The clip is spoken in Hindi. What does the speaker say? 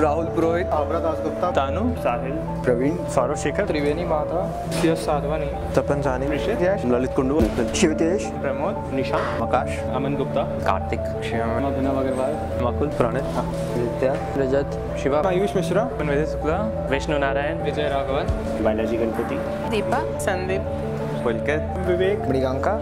राहुल पुरोहित आबरा दास गुप्ता तानु साहिल प्रवीण सौरव शेखर त्रिवेणी माता यश साधवानी तपन सानी ऋषिकेश ललित कुंडू शिवतेश प्रमोद निशा मकाश अमन गुप्ता कार्तिक श्याम अभिनव अग्रवाल मकुल प्रणित नित्या रजत शिवा आयुष मिश्रा विजय शुक्ला वैष्णु नारायण विजय राघवन बालाजी गणपति दीपा संदीप पुलकित विवेक मृगांका